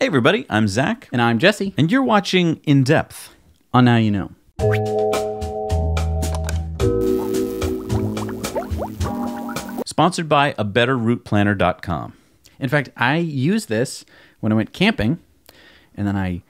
Hey, everybody, I'm Zac, And I'm Jesse. and you're watching In Depth. On Now You Know. Sponsored by a betterrouteplanner.com. In fact, I used this when I went camping, and then I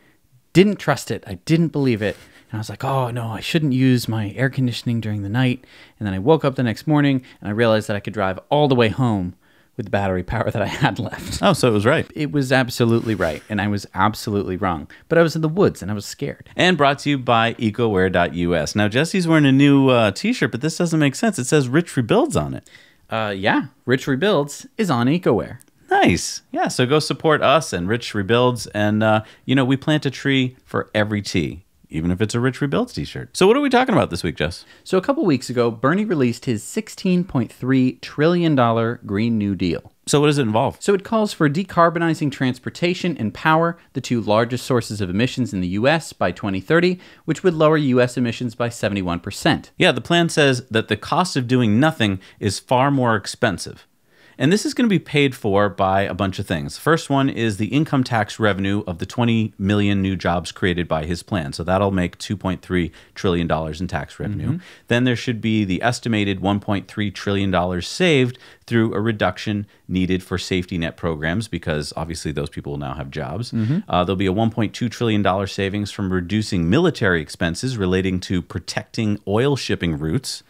didn't trust it. I didn't believe it. And I was like, oh, no, I shouldn't use my air conditioning during the night. And then I woke up the next morning and I realized that I could drive all the way home with the battery power that I had left. Oh, so it was right. It was absolutely right, and I was absolutely wrong. But I was in the woods and I was scared. And brought to you by ecowear.us. Now, Jesse's wearing a new uh, t shirt, but this doesn't make sense. It says Rich Rebuilds on it. Uh, yeah, Rich Rebuilds is on EcoWear. Nice. Yeah, so go support us and Rich Rebuilds. And, uh, you know, we plant a tree for every T, even if it's a Rich Rebuilds t shirt. So, what are we talking about this week, Jess? So, a couple weeks ago, Bernie released his $16.3 trillion Green New Deal. So, what does it involve? So, it calls for decarbonizing transportation and power, the two largest sources of emissions in the U.S., by 2030, which would lower U.S. emissions by 71%. Yeah, the plan says that the cost of doing nothing is far more expensive. And this is going to be paid for by a bunch of things. First one is the income tax revenue of the 20 million new jobs created by his plan. So that'll make 2.3 trillion dollars in tax revenue. Then there should be the estimated 1.3 trillion dollars saved through a reduction needed for safety net programs because obviously those people will now have jobs. Uh, there'll be a 1.2 trillion dollar savings from reducing military expenses relating to protecting oil shipping routes.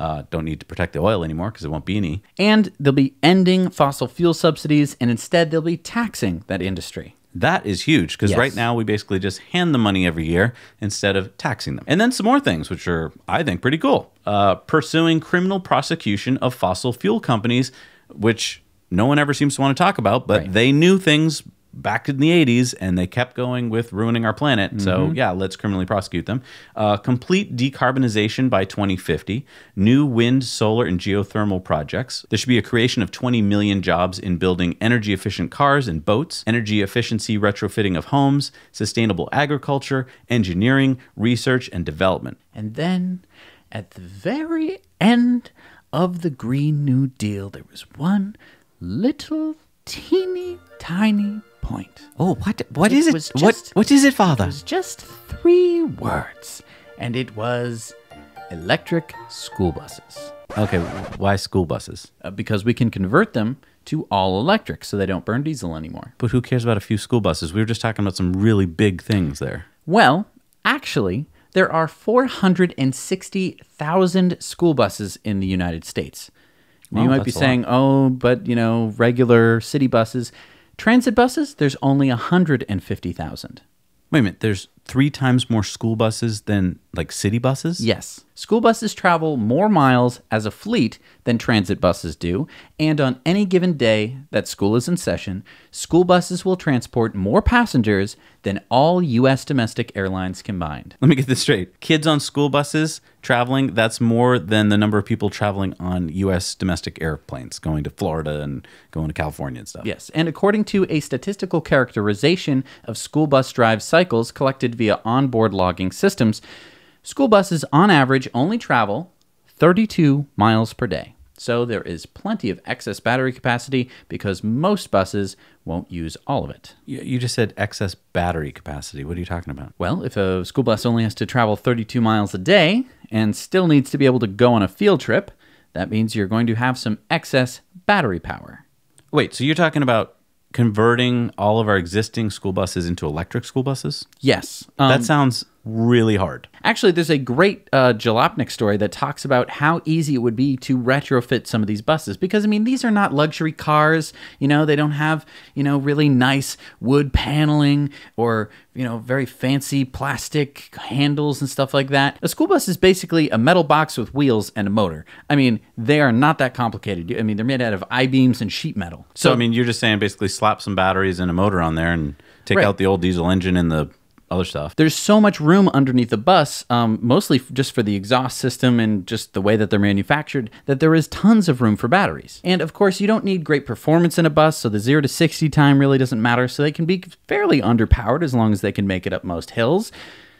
Uh, don't need to protect the oil anymore because there won't be any. And they'll be ending fossil fuel subsidies, and instead, they'll be taxing that industry. That is huge because Yes. right now we basically just hand the money every year instead of taxing them. And then some more things, which are, I think, pretty cool. Uh, pursuing criminal prosecution of fossil fuel companies, which no one ever seems to want to talk about, but Right. they knew things back in the 80s and they kept going with ruining our planet. So, yeah, let's criminally prosecute them. Uh, complete decarbonization by 2050, new wind, solar, and geothermal projects. There should be a creation of 20 million jobs in building energy efficient cars and boats, energy efficiency retrofitting of homes, sustainable agriculture, engineering, research, and development. And then, at the very end of the Green New Deal, there was one little teeny tiny point. Oh, what? What It is it? was what? What is it, Father? It was just three words, and it was electric school buses. Okay, why school buses? Uh, because we can convert them to all electric so they don't burn diesel anymore. But who cares about a few school buses? We were just talking about some really big things there. Well, actually, there are 460,000 school buses in the United States. Now, you might be that's a lot. saying, oh, but, you know, regular city buses. Transit buses, there's only 150,000. Wait a minute. There's three times more school buses than like city buses. Yes. School buses travel more miles as a fleet than transit buses do, and on any given day that school is in session, school buses will transport more passengers than all U.S. domestic airlines combined. Let me get this straight. Kids on school buses traveling, that's more than the number of people traveling on U.S. domestic airplanes going to Florida and going to California and stuff. Yes, and according to a statistical characterization of school bus drive cycles collected via onboard logging systems, school buses on average only travel 32 miles per day. So there is plenty of excess battery capacity because most buses won't use all of it. You, just said excess battery capacity. What are you talking about? Well, if a school bus only has to travel 32 miles a day and still needs to be able to go on a field trip, that means you're going to have some excess battery power. Wait, so you're talking about converting all of our existing school buses into electric school buses? Yes. Um, that sounds really hard. Actually, there's a great uh, Jalopnik story that talks about how easy it would be to retrofit some of these buses. Because, I mean, these are not luxury cars. You know, they don't have, you know, really nice wood paneling or, you know, very fancy plastic handles and stuff like that. A school bus is basically a metal box with wheels and a motor. I mean, they are not that complicated. I mean, they're made out of I beams and sheet metal. So, I mean, you're just saying basically slap some batteries and a motor on there and take Right. out the old diesel engine and the other stuff. there's so much room underneath the bus, um, mostly just for the exhaust system and just the way that they're manufactured, that there is tons of room for batteries. And of course, you don't need great performance in a bus, so the 0 to 60 time really doesn't matter. So they can be fairly underpowered as long as they can make it up most hills.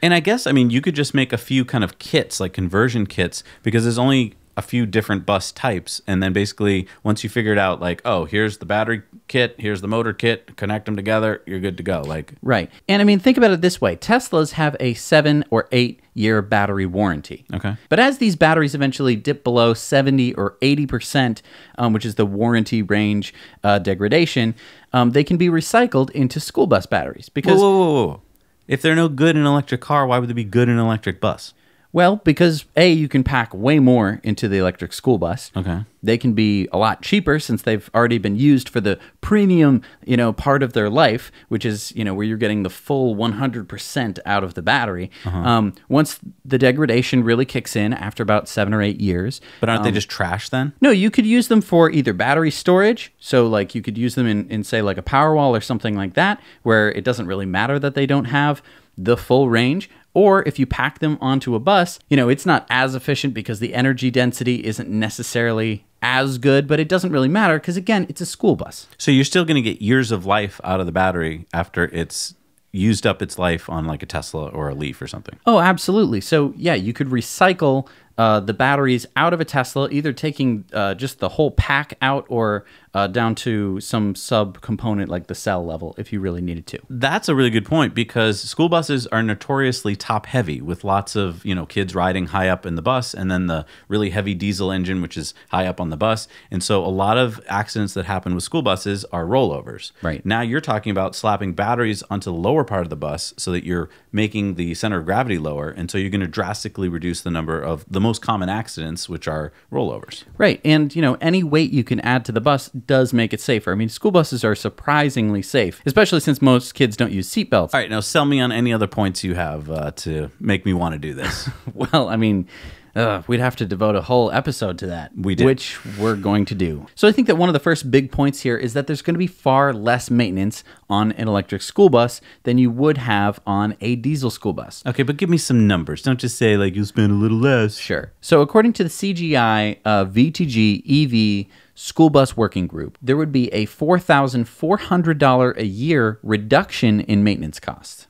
And I guess I mean you could just make a few kind of kits like conversion kits because there's only a few different bus types, and then basically once you figured out like, oh, here's the battery kit, here's the motor kit, connect them together, you're good to go. Like, Right. And I mean, think about it this way Teslas have a seven or eight year battery warranty. Okay. But as these batteries eventually dip below 70 or 80%, um, which is the warranty range uh, degradation, um, they can be recycled into school bus batteries because. whoa, whoa, whoa. If they're no good in an electric car, why would they be good in an electric bus? Well, because A, you can pack way more into the electric school bus. Okay. They can be a lot cheaper since they've already been used for the premium, you know, part of their life, which is, you know, where you're getting the full 100% out of the battery. Um, once the degradation really kicks in after about seven or eight years. But aren't Um, they just trash then? No, you could use them for either battery storage. So, like, you could use them in, in say, like a Powerwall or something like that, where it doesn't really matter that they don't have the full range. Or if you pack them onto a bus, you know, it's not as efficient because the energy density isn't necessarily as good, but it doesn't really matter because, again, it's a school bus. So you're still going to get years of life out of the battery after it's used up its life on like a Tesla or a Leaf or something. Oh, absolutely. So, yeah, you could recycle uh, the batteries out of a Tesla, either taking uh, just the whole pack out or uh, down to some sub component like the cell level if you really needed to. That's a really good point because school buses are notoriously top heavy with lots of, you know, kids riding high up in the bus and then the really heavy diesel engine which is high up on the bus. And so a lot of accidents that happen with school buses are rollovers. Right. Now you're talking about slapping batteries onto the lower part of the bus so that you're making the center of gravity lower and so you're going to drastically reduce the number of the most common accidents which are rollovers. Right. And, you know, any weight you can add to the bus does make it safer. I mean, school buses are surprisingly safe, especially since most kids don't use seatbelts. All right, now sell me on any other points you have uh, to make me want to do this. Well, I mean, uh, we'd have to devote a whole episode to that. We did. Which we're going to do. So I think that one of the first big points here is that there's going to be far less maintenance on an electric school bus than you would have on a diesel school bus. Okay, but give me some numbers. Don't just say like you'll spend a little less. Sure. So, according to the CGI uh, VTG EV School Bus Working Group, there would be a $4,400 a year reduction in maintenance costs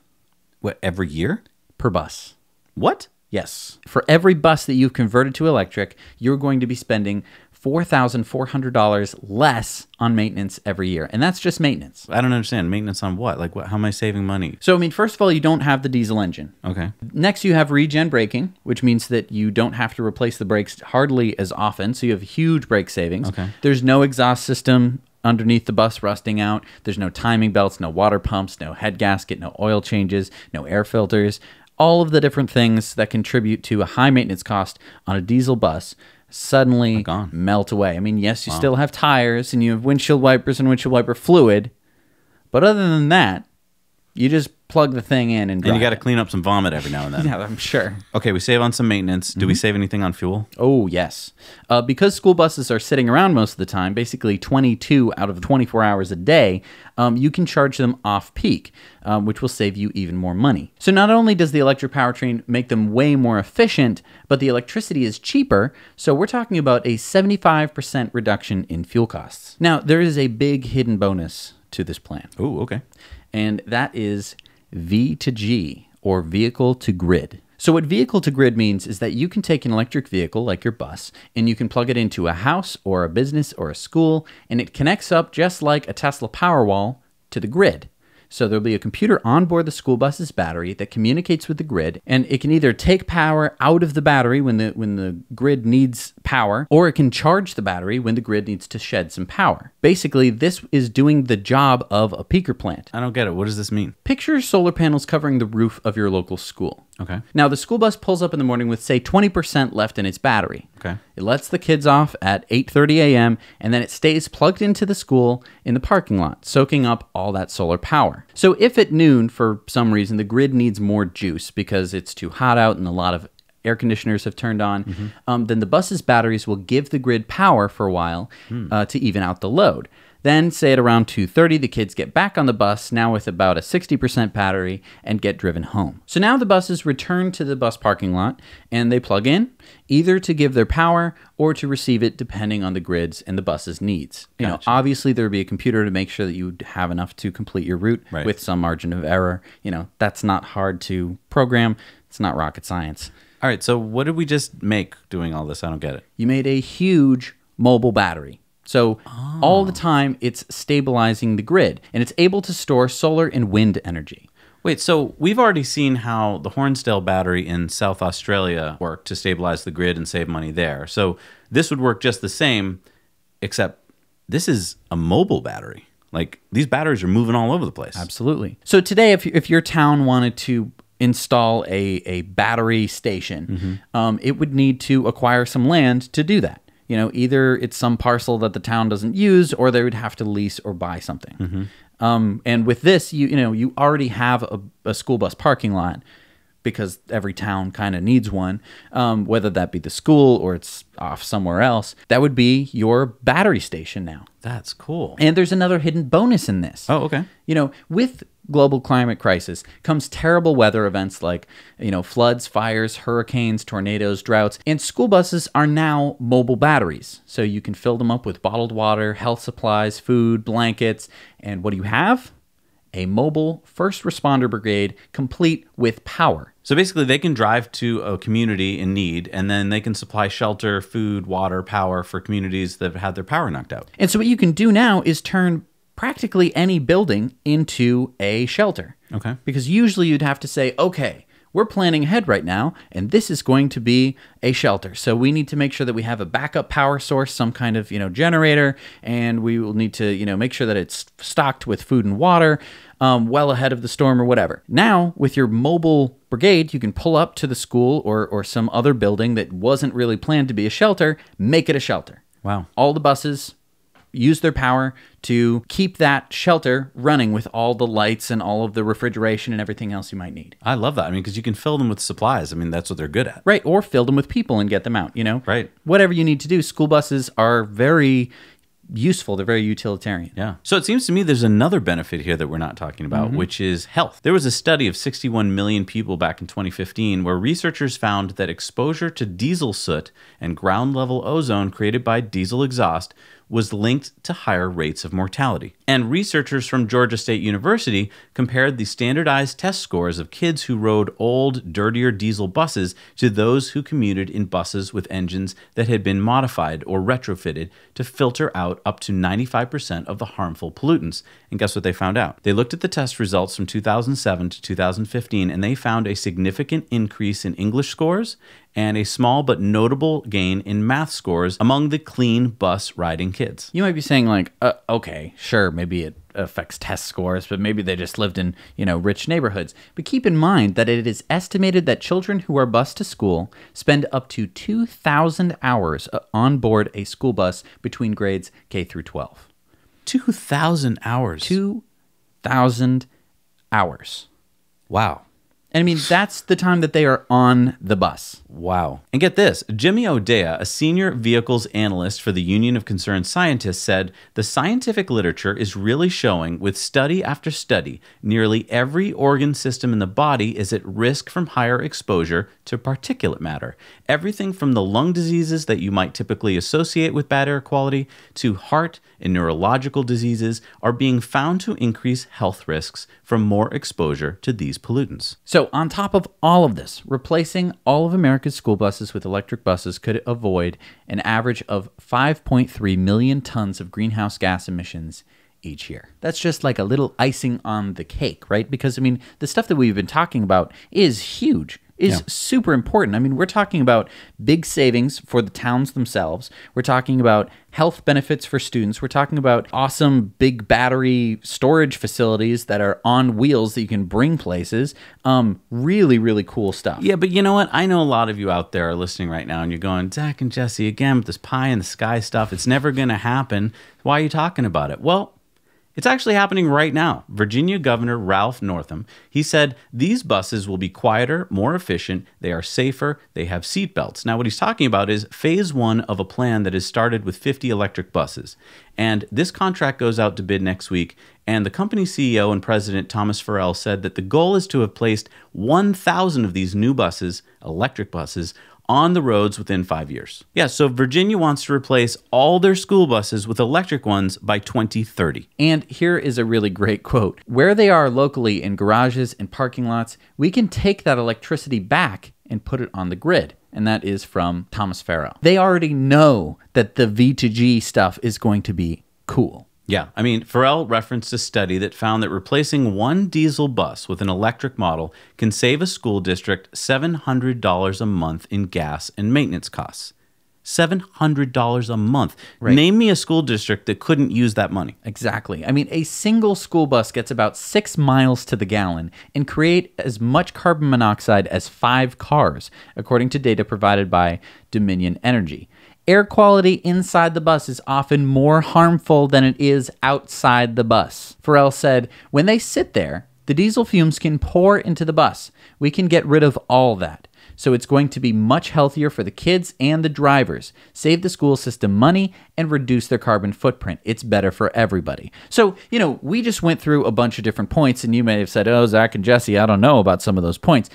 What every year? per bus. What? Yes. For every bus that you've converted to electric, you're going to be spending $4,400 less on maintenance every year. And that's just maintenance. I don't understand. Maintenance on what? Like, what, how am I saving money? So, I mean, first of all, you don't have the diesel engine. Okay. Next, you have regen braking, which means that you don't have to replace the brakes hardly as often. So you have huge brake savings. Okay. There's no exhaust system underneath the bus rusting out. There's no timing belts, no water pumps, no head gasket, no oil changes, no air filters. All of the different things that contribute to a high maintenance cost on a diesel bus suddenly gone. melt away. I mean, yes, you still have tires and you have windshield wipers and windshield wiper fluid, but other than that, you just plug the thing in and, And you got to clean up some vomit every now and then. Yeah, I'm sure. Okay, we save on some maintenance. Do we save anything on fuel? Oh, yes. Uh, because school buses are sitting around most of the time, basically 22 out of 24 hours a day, um, you can charge them off peak, um, which will save you even more money. So, not only does the electric powertrain make them way more efficient, but the electricity is cheaper. So, we're talking about a 75% reduction in fuel costs. Now, there is a big hidden bonus to this plan Oh, okay. and that is V to G or vehicle to grid. So, what vehicle to grid means is that you can take an electric vehicle like your bus and you can plug it into a house or a business or a school, and it connects up just like a Tesla Powerwall to the grid. So there'll be a computer on board the school bus's battery that communicates with the grid, and it can either take power out of the battery when the when the grid needs power, or it can charge the battery when the grid needs to shed some power. Basically, this is doing the job of a peaker plant. I don't get it. What does this mean? Picture solar panels covering the roof of your local school. Okay. Now, the school bus pulls up in the morning with say 20% left in its battery. Okay. It lets the kids off at 8:30 a.m. and then it stays plugged into the school in the parking lot, soaking up all that solar power. So if at noon for some reason the grid needs more juice because it's too hot out and a lot of air conditioners have turned on, um, then the bus's batteries will give the grid power for a while uh, to even out the load. Then, say at around 2:30, the kids get back on the bus, now with about a 60% battery, and get driven home. So now the buses return to the bus parking lot and they plug in, either to give their power or to receive it, depending on the grids and the bus's needs. You know, Gotcha. obviously there would be a computer to make sure that you have enough to complete your route Right. with some margin of error. You know, that's not hard to program. It's not rocket science. All right, so what did we just make doing all this? I don't get it. You made a huge mobile battery. So all the time it's stabilizing the grid and it's able to store solar and wind energy. Wait, so we've already seen how the Hornsdale battery in South Australia worked to stabilize the grid and save money there. So this would work just the same, except this is a mobile battery. Like these batteries are moving all over the place. Absolutely. So today, if, if your town wanted to install a, a battery station, um, it would need to acquire some land to do that. You know, either it's some parcel that the town doesn't use, or they would have to lease or buy something. Um, and with this, you you know, you already have a, a school bus parking lot because every town kind of needs one, um, whether that be the school or it's off somewhere else. That would be your battery station now. That's cool. And there's another hidden bonus in this. Oh, okay. You know, with global climate crisis comes terrible weather events like, you know, floods, fires, hurricanes, tornadoes, droughts, and school buses are now mobile batteries. So you can fill them up with bottled water, health supplies, food, blankets, and what do you have? A mobile first responder brigade complete with power. So basically, they can drive to a community in need, and then they can supply shelter, food, water, power for communities that have had their power knocked out. And so what you can do now is turn practically any building into a shelter. Okay. Because usually you'd have to say, okay, we're planning ahead right now, and this is going to be a shelter. So we need to make sure that we have a backup power source, some kind of you know generator, and we will need to you know make sure that it's stocked with food and water, um, well ahead of the storm or whatever. Now with your mobile brigade, you can pull up to the school or or some other building that wasn't really planned to be a shelter, make it a shelter. Wow. All the buses use their power to keep that shelter running with all the lights and all of the refrigeration and everything else you might need. I love that. I mean, because you can fill them with supplies. I mean, that's what they're good at. Right, or fill them with people and get them out, you know? Right. Whatever you need to do. School buses are very useful, they're very utilitarian. Yeah. So it seems to me there's another benefit here that we're not talking about, mm-hmm. which is health. There was a study of 61 million people back in 2015 where researchers found that exposure to diesel soot and ground level ozone created by diesel exhaust was linked to higher rates of mortality. And researchers from Georgia State University compared the standardized test scores of kids who rode old, dirtier diesel buses to those who commuted in buses with engines that had been modified or retrofitted to filter out up to 95% of the harmful pollutants. And guess what they found out? They looked at the test results from 2007 to 2015 and they found a significant increase in English scores and a small but notable gain in math scores among the clean bus riding kids. You might be saying, like, uh, okay, sure, maybe it affects test scores, but maybe they just lived in, you know, rich neighborhoods. But keep in mind that it is estimated that children who are bused to school spend up to 2,000 hours uh, on board a school bus between grades K through 12. 2,000 hours. 2,000 hours. wow. And I mean, that's the time that they are on the bus. Wow. And get this Jimmy O'Dea, a senior vehicles analyst for the Union of Concerned Scientists, said the scientific literature is really showing, with study after study, nearly every organ system in the body is at risk from higher exposure to particulate matter. Everything from the lung diseases that you might typically associate with bad air quality to heart and neurological diseases are being found to increase health risks from more exposure to these pollutants. So, on top of all of this, replacing all of America's school buses with electric buses could avoid an average of 5.3 million tons of greenhouse gas emissions each year. That's just like a little icing on the cake, right? Because, I mean, the stuff that we've been talking about is huge. Is Yeah. super important. I mean, we're talking about big savings for the towns themselves. We're talking about health benefits for students. We're talking about awesome big battery storage facilities that are on wheels that you can bring places. Um, really, really cool stuff. Yeah, but you know what? I know a lot of you out there are listening right now and you're going, Zac and Jesse, again, with this pie in the sky stuff, it's never going to happen. Why are you talking about it? Well, it's actually happening right now. Virginia Governor Ralph Northam, he said these buses will be quieter, more efficient, they are safer, they have seat belts. Now what he's talking about is phase 1 of a plan that has started with 50 electric buses. And this contract goes out to bid next week, and the company CEO and president Thomas Farrell said that the goal is to have placed 1,000 of these new buses, electric buses, on the roads within five years. Yeah, so Virginia wants to replace all their school buses with electric ones by 2030. And here is a really great quote Where they are locally in garages and parking lots, we can take that electricity back and put it on the grid. And that is from Thomas Farrell. They already know that the V2G stuff is going to be cool. Yeah, I mean, Farrell referenced a study that found that replacing one diesel bus with an electric model can save a school district $700 a month in gas and maintenance costs. $700 a month. Name me a school district that couldn't use that money. Exactly. I mean, a single school bus gets about six miles to the gallon and create as much carbon monoxide as five cars, according to data provided by Dominion Energy. Air quality inside the bus is often more harmful than it is outside the bus. Farrell said, when they sit there, the diesel fumes can pour into the bus. We can get rid of all that. So it's going to be much healthier for the kids and the drivers, save the school system money, and reduce their carbon footprint. It's better for everybody. So, you know, we just went through a bunch of different points, and you may have said, oh, Zac and Jesse, I don't know about some of those points.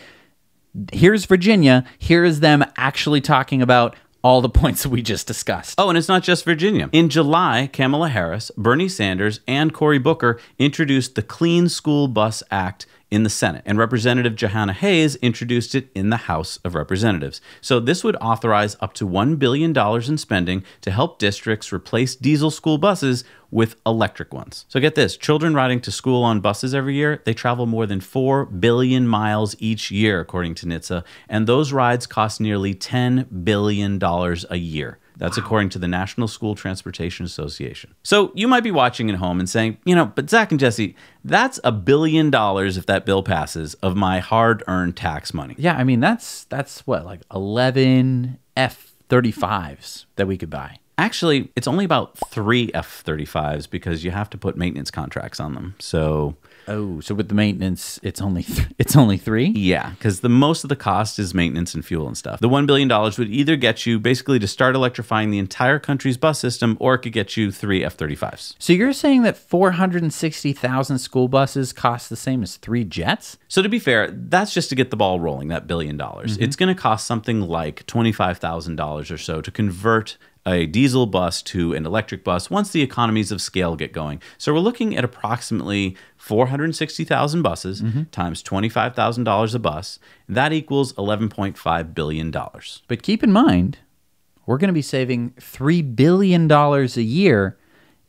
Here's Virginia. Here is them actually talking about all the points we just discussed. Oh, and it's not just Virginia. In July, Kamala Harris, Bernie Sanders, and Cory Booker introduced the Clean School Bus Act in the Senate, and Representative Jahana Hayes introduced it in the House of Representatives. So this would authorize up to $1 billion in spending to help districts replace diesel school buses with electric ones. So get this children riding to school on buses every year, they travel more than 4 billion miles each year, according to NHTSA, and those rides cost nearly $10 billion a year. That's according to the National School Transportation Association. So you might be watching at home and saying, you know, but Zac and Jesse, that's a billion dollars if that bill passes of my hard-earned tax money. Yeah, I mean, that's that's what, like 11 F 35s that we could buy. Actually, it's only about three F 35s because you have to put maintenance contracts on them. So Oh, so with the maintenance, it's only it's only three. Yeah, because the most of the cost is maintenance and fuel and stuff. The one billion dollars would either get you basically to start electrifying the entire country's bus system, or it could get you three F thirty fives. So you're saying that four hundred and sixty thousand school buses cost the same as three jets? So to be fair, that's just to get the ball rolling. That billion dollars. Mm-hmm. It's going to cost something like twenty five thousand dollars or so to convert a diesel bus to an electric bus once the economies of scale get going. So we're looking at approximately 460,000 buses mm-hmm. times $25,000 a bus. That equals $11.5 billion. But keep in mind, we're going to be saving three billion dollars a year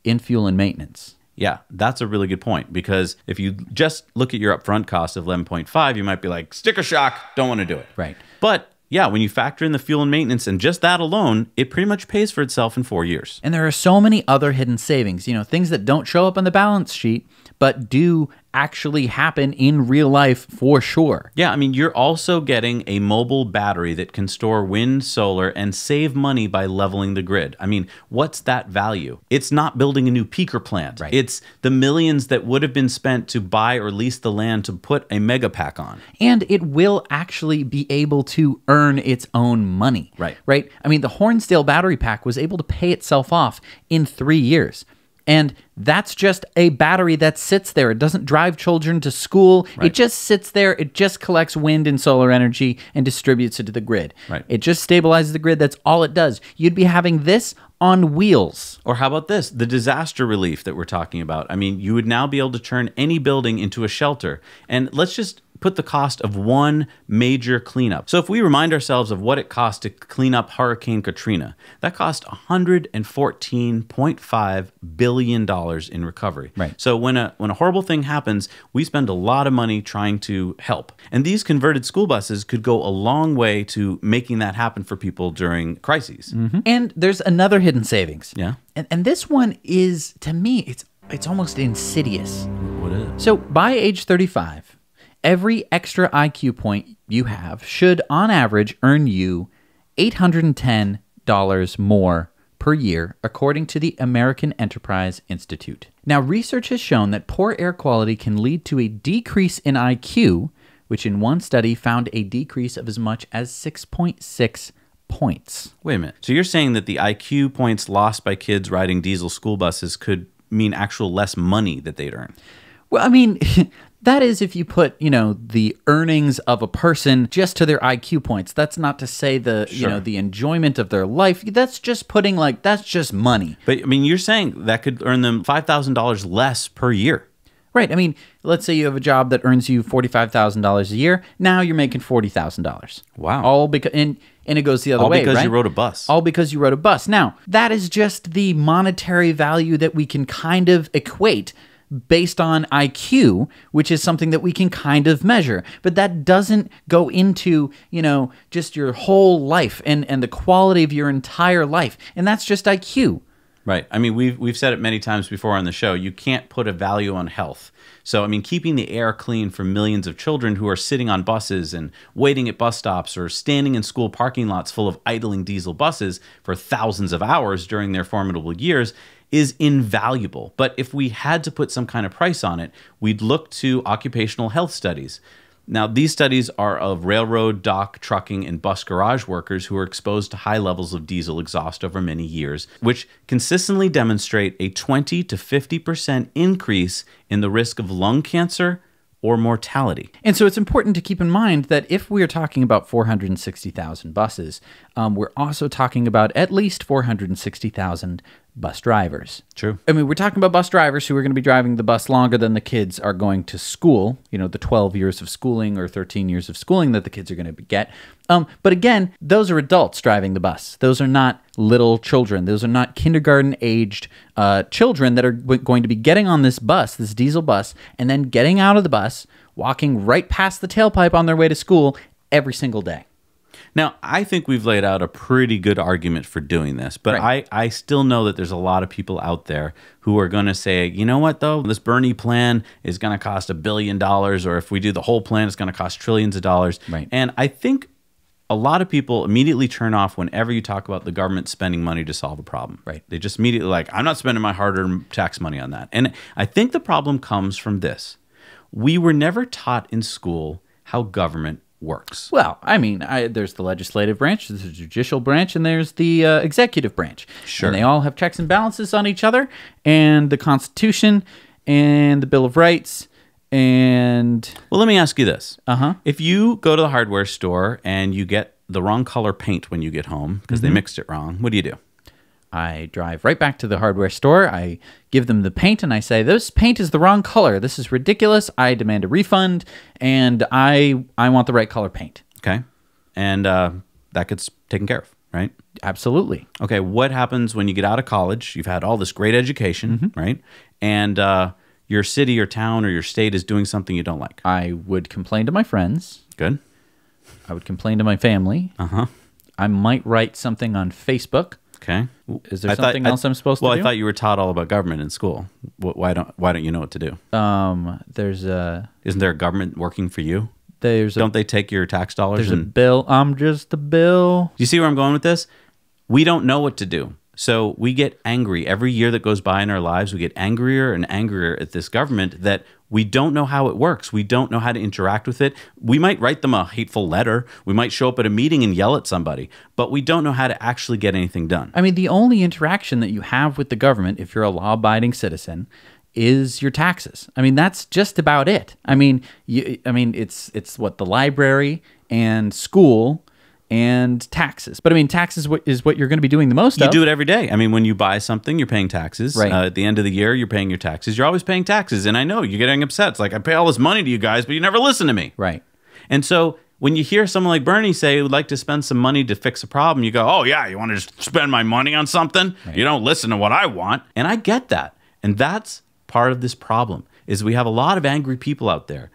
in fuel and maintenance. Yeah, that's a really good point because if you just look at your upfront cost of 11.5, you might be like, sticker shock, don't want to do it. Right. But yeah, when you factor in the fuel and maintenance and just that alone, it pretty much pays for itself in four years. And there are so many other hidden savings, you know, things that don't show up on the balance sheet, but do actually happen in real life for sure. Yeah, I mean, you're also getting a mobile battery that can store wind, solar, and save money by leveling the grid. I mean, what's that value? It's not building a new peaker plant. Right. It's the millions that would have been spent to buy or lease the land to put a Megapack on. And it will actually be able to earn its own money. Right. Right? I mean, the Hornsdale battery pack was able to pay itself off in three years. And that's just a battery that sits there. It doesn't drive children to school. It just sits there. It just collects wind and solar energy and distributes it to the grid. Right. It just stabilizes the grid. That's all it does. You'd be having this on wheels. Or how about this? The disaster relief that we're talking about. I mean, you would now be able to turn any building into a shelter. And let's just put the cost of one major cleanup. So if we remind ourselves of what it cost to clean up Hurricane Katrina, that cost 114.5 billion dollars in recovery. Right. So when a when a horrible thing happens, we spend a lot of money trying to help. And these converted school buses could go a long way to making that happen for people during crises. Mm-hmm. And there's another hidden savings. Yeah. And, and this one is, to me, it's it's almost insidious. What is? So by age 35, every extra IQ point you have should, on average, earn you $810 more per year, according to the American Enterprise Institute. Now, research has shown that poor air quality can lead to a decrease in IQ, which in one study found a decrease of as much as 6.6 points. Wait a minute. So you're saying that the IQ points lost by kids riding diesel school buses could mean actual less money that they'd earn? Well, I mean, That is if you put, you know, the earnings of a person just to their IQ points. That's not to say the, you know, the enjoyment of their life. That's just putting like that's just money. But I mean, you're saying that could earn them five thousand dollars less per year. Right. I mean, let's say you have a job that earns you $45,000 a year. Now you're making $40,000. Wow. All because and and it goes the other All way, because you rode a bus. All because you rode a bus. Now, that is just the monetary value that we can kind of equate based on IQ, which is something that we can kind of measure. But that doesn't go into, you know, just your whole life and, and the quality of your entire life. And that's just IQ. Right. I mean, we've we've said it many times before on the show. You can't put a value on health. So, I mean, keeping the air clean for millions of children who are sitting on buses and waiting at bus stops or standing in school parking lots full of idling diesel buses for thousands of hours during their formidable years is invaluable. But if we had to put some kind of price on it, we'd look to occupational health studies. Now, these studies are of railroad, dock, trucking, and bus garage workers who are exposed to high levels of diesel exhaust over many years, which consistently demonstrate a 20 to 50% increase in the risk of lung cancer or mortality. And so it's important to keep in mind that if we are talking about 460,000 buses, um, we're also talking about at least 460,000 bus drivers. True. I mean, we're talking about bus drivers who are going to be driving the bus longer than the kids are going to school, you know, the 12 years of schooling or 13 years of schooling that the kids are going to get. Um, but again, those are adults driving the bus. Those are not little children. Those are not kindergarten aged uh, children that are going to be getting on this bus, this diesel bus, and then getting out of the bus, walking right past the tailpipe on their way to school every single day. Now, I think we've laid out a pretty good argument for doing this, but Right. I, I still know that there's a lot of people out there who are going to say, you know what, though? This Bernie plan is going to cost a billion dollars, or if we do the whole plan, it's going to cost trillions of dollars. Right. And I think a lot of people immediately turn off whenever you talk about the government spending money to solve a problem. Right. They just immediately like, I'm not spending my hard earned tax money on that. And I think the problem comes from this we were never taught in school how government works. Well, I mean, I, there's the legislative branch, there's the judicial branch, and there's the uh, executive branch. Sure. And they all have checks and balances on each other, and the Constitution, and the Bill of Rights, and Well, let me ask you this. Uh-huh. If you go to the hardware store and you get the wrong color paint when you get home because Mm-hmm. they mixed it wrong, what do you do? I drive right back to the hardware store. I give them the paint, and I say, "This paint is the wrong color. This is ridiculous. I demand a refund, and I I want the right color paint." Okay. And uh, that gets taken care of, right? Absolutely. Okay. What happens when you get out of college? You've had all this great education, Mm-hmm. right? And uh, your city or town or your state is doing something you don't like. I would complain to my friends. Good. I would complain to my family. Uh huh. I might write something on Facebook. Okay. Is there I something I- else I'm supposed to do? well. I thought you were taught all about government in school. Why don't Why don't you know what to do? Um, there's a Isn't there a government working for you? there's Don't they take your tax dollars there's a and bill. I'm just a bill. Do you see where I'm going with this? We don't know what to do. So we get angry every year that goes by in our lives. We get angrier and angrier at this government that we don't know how it works. We don't know how to interact with it. We might write them a hateful letter. We might show up at a meeting and yell at somebody, but we don't know how to actually get anything done. I mean, the only interaction that you have with the government, if you're a law-abiding citizen, is your taxes. I mean, that's just about it. I mean, you, I mean, it's it's what the library and school and taxes. But I mean, taxes is what you're going to be doing the most You of. do it every day. I mean, when you buy something, you're paying taxes. Right. Uh, at the end of the year, you're paying your taxes. You're always paying taxes. And I know you're getting upset. It's like, I pay all this money to you guys, but you never listen to me. Right. And so when you hear someone like Bernie say he would like to spend some money to fix a problem, you go, "Oh yeah, you want to just spend my money on something? You don't listen to what I want." And I get that. And that's part of this problem is we have a lot of angry people out there.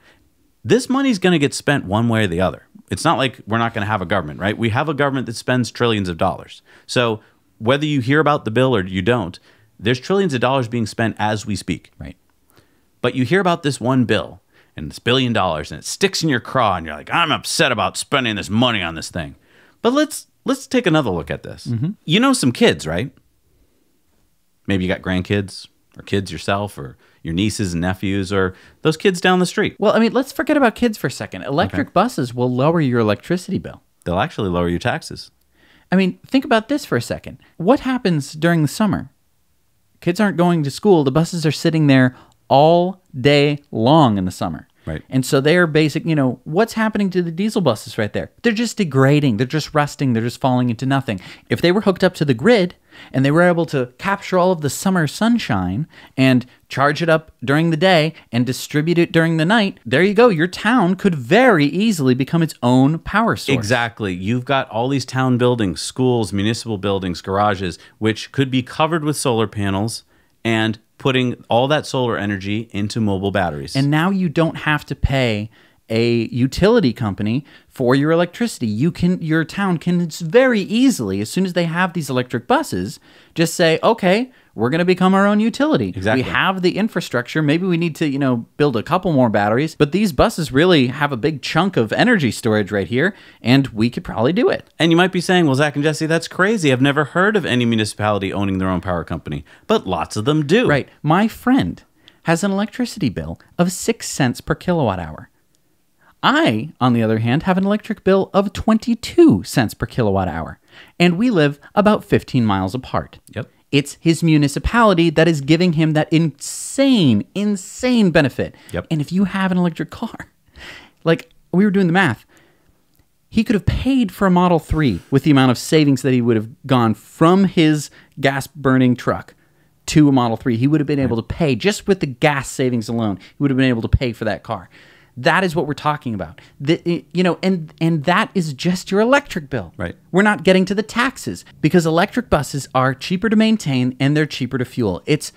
This money's going to get spent one way or the other. It's not like we're not going to have a government, right? We have a government that spends trillions of dollars. So whether you hear about the bill or you don't, there's trillions of dollars being spent as we speak Right. but you hear about this one bill and this billion dollars and it sticks in your craw and you're like i'm upset about spending this money on this thing but let's let's take another look at this mm-hmm. you know some kids right maybe you got grandkids or kids yourself or your nieces and nephews or those kids down the street Well, I mean, let's forget about kids for a second. Electric buses will lower your electricity bill. they'll actually lower your taxes I mean, think about this for a second. What happens during the summer? Kids aren't going to school. The buses are sitting there all day long in the summer. Right. And so they're basic, you know, what's happening to the diesel buses right there? They're just degrading. They're just rusting. They're just falling into nothing. If they were hooked up to the grid and they were able to capture all of the summer sunshine and charge it up during the day and distribute it during the night, there you go. Your town could very easily become its own power source. Exactly. You've got all these town buildings, schools, municipal buildings, garages, which could be covered with solar panels and putting all that solar energy into mobile batteries. And now you don't have to pay a utility company for your electricity. You can your town can very easily as soon as they have these electric buses just say, "Okay, we're going to become our own utility. Exactly. We have the infrastructure. Maybe we need to, you know, build a couple more batteries, but these buses really have a big chunk of energy storage right here, and we could probably do it." And you might be saying, well, Zac and Jesse, that's crazy. I've never heard of any municipality owning their own power company, but lots of them do. Right. My friend has an electricity bill of 6 cents per kilowatt hour. I, on the other hand, have an electric bill of 22 cents per kilowatt hour, and we live about 15 miles apart. Yep. It's his municipality that is giving him that insane, insane benefit. Yep. And if you have an electric car, like we were doing the math, he could have paid for a Model 3 with the amount of savings that he would have gone from his gas burning truck to a Model 3. He would have been able to pay just with the gas savings alone. He would have been able to pay for that car. That is what we're talking about. The, eh, you know, and and that is just your electric bill. Right. We're not getting to the taxes because electric buses are cheaper to maintain and they're cheaper to fuel. It's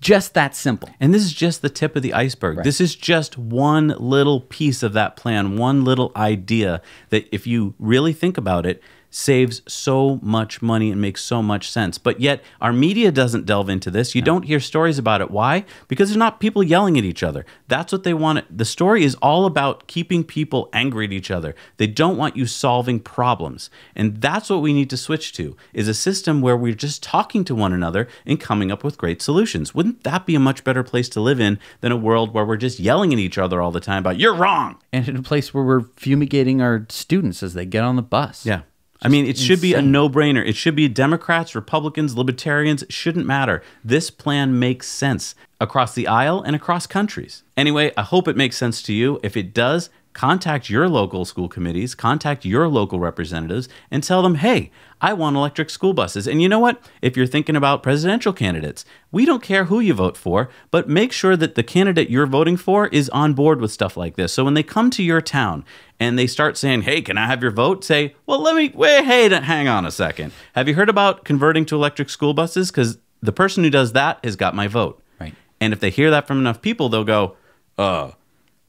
just that simple. And this is just the tip of the iceberg. This is just one little piece of that plan, one little idea that, if you really think about it, saves so much money and makes so much sense. But yet, our media doesn't delve into this. You don't hear stories about it. Why? Because there's not people yelling at each other. That's what they want. The story is all about keeping people angry at each other. They don't want you solving problems. And that's what we need to switch to is a system where we're just talking to one another and coming up with great solutions. Wouldn't that be a much better place to live in than a world where we're just yelling at each other all the time about you're wrong? And in a place where we're fumigating our students as they get on the bus. Yeah. I mean, it should be a no brainer. It should be Democrats, Republicans, Libertarians, shouldn't matter. This plan makes sense across the aisle and across countries. Anyway, I hope it makes sense to you. If it does, contact your local school committees, contact your local representatives, and tell them, hey, I want electric school buses. And you know what? If you're thinking about presidential candidates, we don't care who you vote for, but make sure that the candidate you're voting for is on board with stuff like this. So when they come to your town and they start saying, hey, can I have your vote? Say, well, let me, wait, hey, hang on a second. Have you heard about converting to electric school buses? Because the person who does that has got my vote. Right. And if they hear that from enough people, they'll go, uh,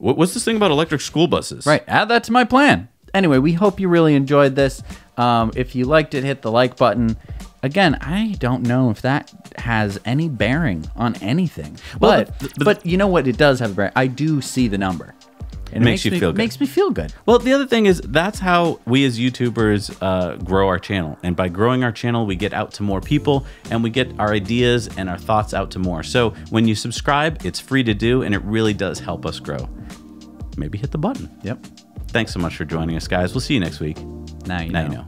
what- what's this thing about electric school buses? Right. Add that to my plan. Anyway, we hope you really enjoyed this. Um, if you liked it, hit the like button. Again, I don't know if that has any bearing on anything, Well, but the- the- but you know what? It does have a bearing. I do see the number. And it Makes you me, feel good. Makes me feel good. Well, the other thing is that's how we as YouTubers uh, grow our channel. And by growing our channel, we get out to more people and we get our ideas and our thoughts out to more. So when you subscribe, it's free to do and it really does help us grow. Maybe hit the button. Yep. Thanks so much for joining us, guys. We'll see you next week. Now you Now know. you know.